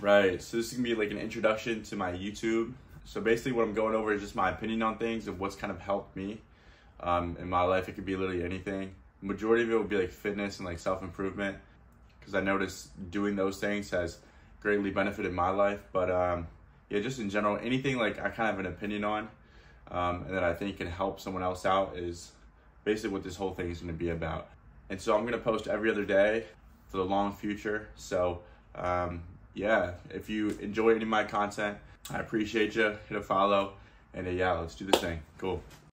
Right. So this is gonna be like an introduction to my YouTube. So basically, what I'm going over is just my opinion on things and what's kind of helped me um, in my life. It could be literally anything. Majority of it will be like fitness and like self improvement, because I noticed doing those things has greatly benefited my life. But um, yeah, just in general, anything like I kind of have an opinion on, um, and that I think can help someone else out is basically what this whole thing is to be about. And so I'm to post every other day for the long future. So um, yeah, if you enjoy any of my content, I appreciate you. Hit a follow, and uh, yeah, let's do this thing. Cool.